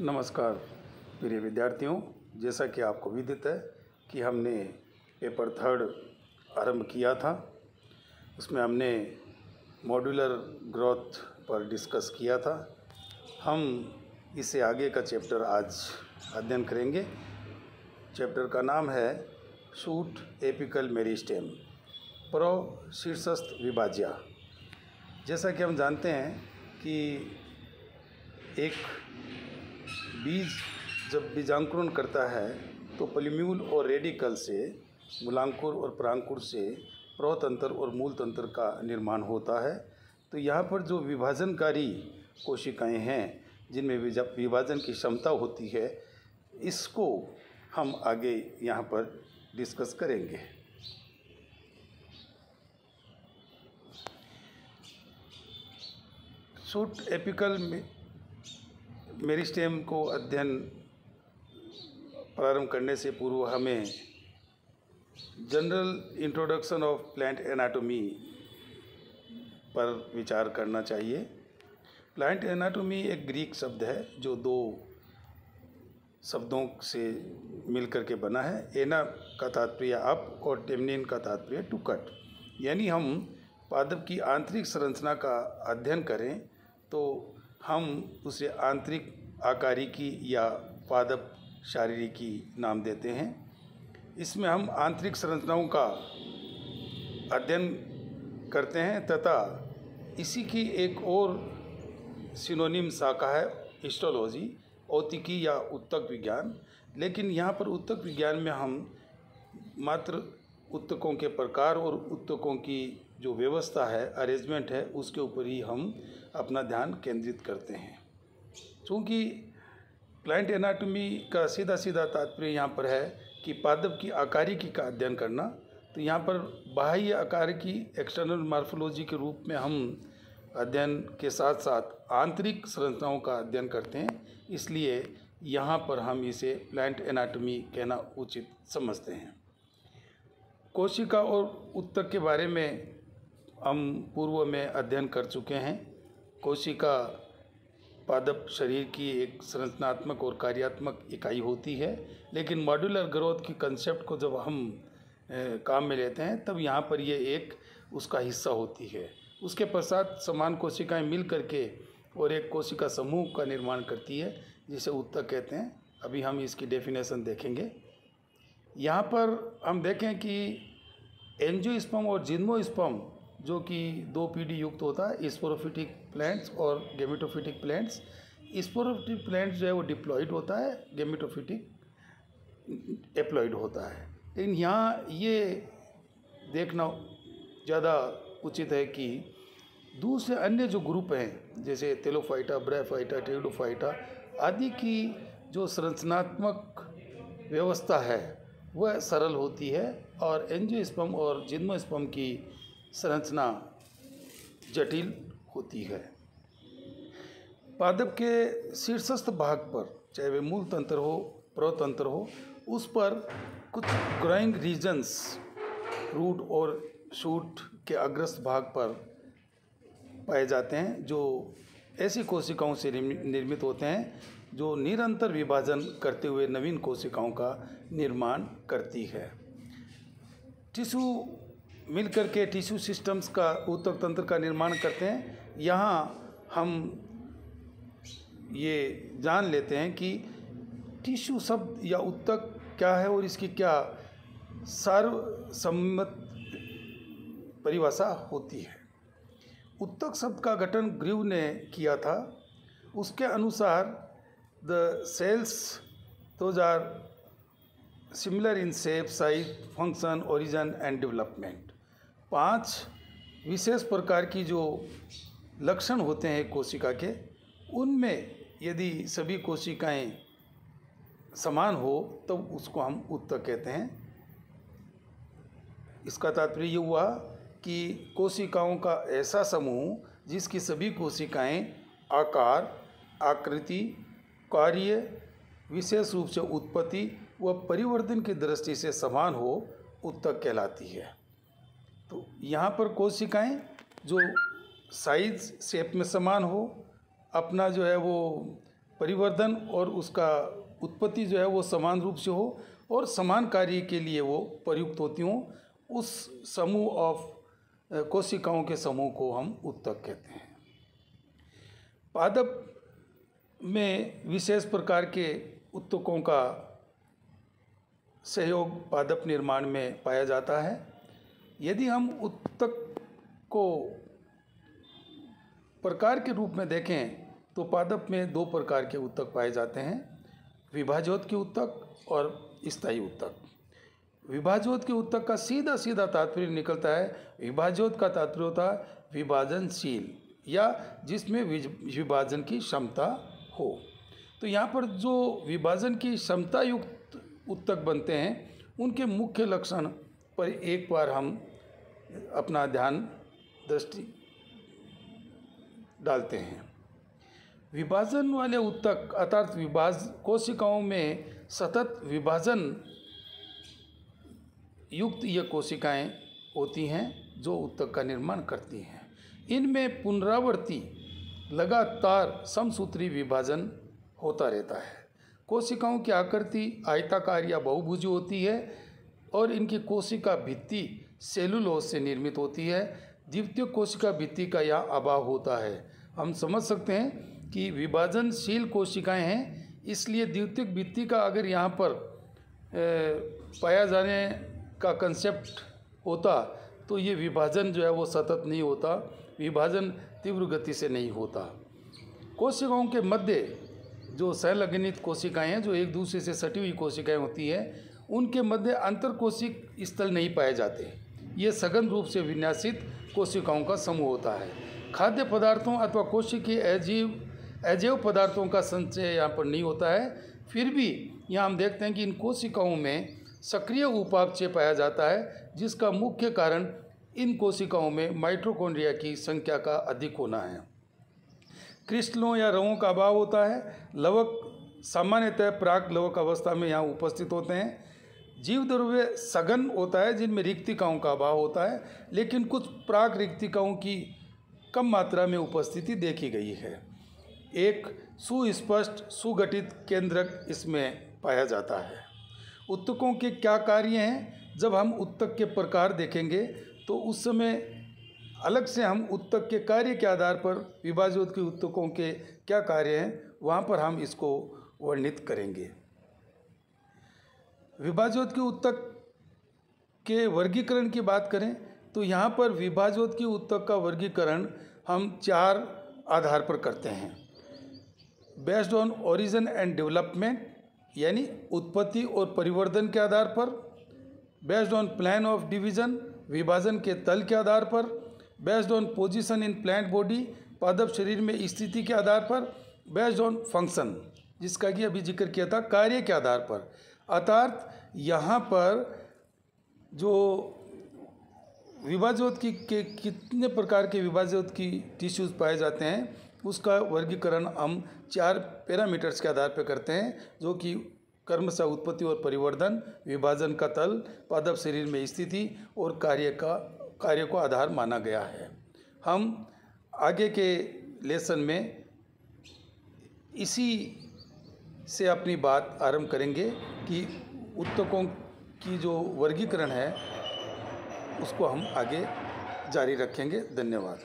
नमस्कार, प्रिय विद्यार्थियों। जैसा कि आपको विदित है कि हमने पेपर थर्ड आरंभ किया था। उसमें हमने मॉड्यूलर ग्रोथ पर डिस्कस किया था। हम इससे आगे का चैप्टर आज अध्ययन करेंगे। चैप्टर का नाम है शूट एपिकल मेरिस्टेम, प्रो शीर्षस्थ विभाज्या। जैसा कि हम जानते हैं कि एक बीज जब बीजांकुरण करता है तो पलिम्यूल और रेडिकल से मूलांकुर और परांकुर से प्रोतंत्र और मूल तंत्र का निर्माण होता है। तो यहाँ पर जो विभाजनकारी कोशिकाएँ हैं, जिनमें विभाजन की क्षमता होती है, इसको हम आगे यहाँ पर डिस्कस करेंगे। शूट एपिकल मेरिस्टेम को अध्ययन प्रारंभ करने से पूर्व हमें general introduction of plant anatomy पर विचार करना चाहिए। प्लांट एनाटॉमी एक ग्रीक शब्द है, जो दो शब्दों से मिलकर के बना है। एना का तात्पर्य अप और टेमनिन का तात्पर्य टू कट। यानी हम पादप की आंतरिक संरचना का अध्ययन करें तो हम उसे आंतरिक आकारिकी या पादप शारीरिकी नाम देते हैं। इसमें हम आंतरिक संरचनाओं का अध्ययन करते हैं तथा इसी की एक और सिनोनिम शाखा है हिस्टोलॉजी, औतिकी या उत्तक विज्ञान। लेकिन यहाँ पर उत्तक विज्ञान में हम मात्र उत्तकों के प्रकार और उत्तकों की जो व्यवस्था है अरेंजमेंट है, उसके ऊपर ही हम अपना ध्यान केंद्रित करते हैं। चूँकि प्लांट एनाटॉमी का सीधा सीधा तात्पर्य यहाँ पर है कि पादप की आकारिकी का अध्ययन करना तो यहाँ पर बाह्य आकार की एक्सटर्नल मार्फोलॉजी के रूप में हम अध्ययन के साथ साथ आंतरिक संरचनाओं का अध्ययन करते हैं, इसलिए यहाँ पर हम इसे प्लांट एनाटॉमी कहना उचित समझते हैं। कोशिका और उत्तक के बारे में हम पूर्व में अध्ययन कर चुके हैं। कोशिका पादप शरीर की एक संरचनात्मक और कार्यात्मक इकाई होती है। लेकिन मॉड्यूलर ग्रोथ की कंसेप्ट को जब हम काम में लेते हैं, तब यहाँ पर ये एक उसका हिस्सा होती है। उसके पश्चात समान कोशिकाएँ मिल करके और एक कोशिका समूह का निर्माण करती है, जिसे उत्तक कहते हैं। अभी हम इसकी डेफिनेशन देखेंगे। यहाँ पर हम देखें कि एंजियोस्पर्म और जिन्मोस्पर्म जो कि दो पीढ़ी युक्त होता है स्पोरोफिटिक प्लांट्स और गेमिटोफिटिक प्लांट्स स्पोरोफिटिक प्लांट्स जो है, वो डिप्लॉइड होता है गेमिटोफिटिक एप्लॉइड होता है। लेकिन यहाँ ये देखना ज़्यादा उचित है कि दूसरे अन्य जो ग्रुप हैं, जैसे तेलोफाइटा ब्रेफाइटा टेडोफाइटा आदि की जो संरचनात्मक व्यवस्था है, वह सरल होती है और एंजियोस्पर्म और जिन्मोस्पर्म की संरचना जटिल होती है। पादप के शीर्षस्थ भाग पर, चाहे वे मूल तंत्र हो प्रतंत्र हो, उस पर कुछ ग्रोइंग रीजन्स रूट और शूट के अग्रस्त भाग पर पाए जाते हैं, जो ऐसी कोशिकाओं से निर्मित होते हैं, जो निरंतर विभाजन करते हुए नवीन कोशिकाओं का निर्माण करती है। टिश्यू मिलकर के टिश्यू सिस्टम्स का ऊतक तंत्र का निर्माण करते हैं। यहाँ हम ये जान लेते हैं कि टिश्यू शब्द या उत्तक क्या है और इसकी क्या सर्वसम्मत परिभाषा होती है। उत्तक शब्द का गठन ग्रीव ने किया था। उसके अनुसार the cells those are similar in shape, size, function, origin and development. पाँच विशेष प्रकार की जो लक्षण होते हैं कोशिका के, उनमें यदि सभी कोशिकाएँ समान हो तो उसको हम उत्तक कहते हैं। इसका तात्पर्य ये हुआ कि कोशिकाओं का ऐसा समूह जिसकी सभी कोशिकाएँ आकार, आकृति, कार्य, विशेष रूप से उत्पत्ति व परिवर्तन की दृष्टि से समान हो उत्तक कहलाती है। तो यहाँ पर कोशिकाएँ जो साइज़ शेप में समान हो, अपना जो है वो परिवर्धन और उसका उत्पत्ति जो है वो समान रूप से हो और समान कार्य के लिए वो प्रयुक्त होती हों, उस समूह ऑफ़ कोशिकाओं के समूह को हम उत्तक कहते हैं। पादप में विशेष प्रकार के उत्तकों का सहयोग पादप निर्माण में पाया जाता है। यदि हम उत्तक को प्रकार के रूप में देखें तो पादप में दो प्रकार के उत्तक पाए जाते हैं विभाजोत के उत्तक और स्थायी उत्तक। विभाजोत के उत्तक का सीधा सीधा तात्पर्य निकलता है विभाजोत का तात्पर्य होता है विभाजनशील, या जिसमें विभाजन की क्षमता हो। तो यहाँ पर जो विभाजन की क्षमता युक्त उत्तक बनते हैं, उनके मुख्य लक्षण पर एक बार हम अपना ध्यान, दृष्टि डालते हैं। विभाजन वाले उत्तक अर्थात विभाज, कोशिकाओं में सतत विभाजन युक्त ये कोशिकाएँ होती हैं जो उत्तक का निर्माण करती हैं। इनमें पुनरावर्ती, लगातार समसूत्री विभाजन होता रहता है। कोशिकाओं की आकृति, आयताकार या बहुभुजी होती है और इनकी कोशिका भित्ति सेलुलोज से निर्मित होती है। द्वितीय कोशिका भित्ति का यहाँ अभाव होता है। हम समझ सकते हैं कि विभाजनशील कोशिकाएँ हैं, इसलिए द्वितीय भित्ति का अगर यहाँ पर पाया जाने का कंसेप्ट होता तो ये विभाजन जो है वो सतत नहीं होता, विभाजन तीव्र गति से नहीं होता। कोशिकाओं के मध्य जो संलग्नित कोशिकाएँ हैं, जो एक दूसरे से सटी हुई कोशिकाएँ होती हैं, उनके मध्य अंतर कोशिक स्थल नहीं पाए जाते। ये सघन रूप से विन्यासित कोशिकाओं का समूह होता है। खाद्य पदार्थों अथवा कोशिकीय अजीव अजैव पदार्थों का संचय यहाँ पर नहीं होता है। फिर भी यहाँ हम देखते हैं कि इन कोशिकाओं में सक्रिय उपापचय पाया जाता है, जिसका मुख्य कारण इन कोशिकाओं में माइट्रोकोन्ड्रिया की संख्या का अधिक होना है। क्रिस्टलों या रवों का अभाव होता है। लवक सामान्यतः प्राक लवक अवस्था में यहाँ उपस्थित होते हैं। जीव द्रव्य सघन होता है, जिनमें रिक्तिकाओं का अभाव होता है, लेकिन कुछ प्राक रिक्तिकाओं की कम मात्रा में उपस्थिति देखी गई है। एक सुस्पष्ट, सुगठित केंद्रक इसमें पाया जाता है। उत्तकों के क्या कार्य हैं? जब हम उत्तक के प्रकार देखेंगे तो उस समय अलग से हम उत्तक के कार्य के आधार पर विभाजित के उत्तकों के क्या कार्य हैं, वहाँ पर हम इसको वर्णित करेंगे। विभाजित के वर्गीकरण की बात करें तो यहाँ पर विभाजित की उत्तक का वर्गीकरण हम चार आधार पर करते हैं। Based on origin and development यानी उत्पत्ति और परिवर्तन के आधार पर based on plan of division विभाजन के तल के आधार पर based on position in plant body पादप शरीर में स्थिति के आधार पर बेस्ड ऑन फ़ंक्शन जिसका कि अभी ज़िक्र किया था, कार्य के आधार पर। अर्थात यहाँ पर जो विभाजोत की, के कितने प्रकार के विभाजोत की टिश्यूज़ पाए जाते हैं, उसका वर्गीकरण हम चार पैरामीटर्स के आधार पर करते हैं, जो कि कर्म से उत्पत्ति और परिवर्धन, विभाजन का तल, पादप शरीर में स्थिति और कार्य का, कार्य को आधार माना गया है। हम आगे के लेसन में इसी से अपनी बात आरंभ करेंगे कि उत्तकों की जो वर्गीकरण है, उसको हम आगे जारी रखेंगे। धन्यवाद।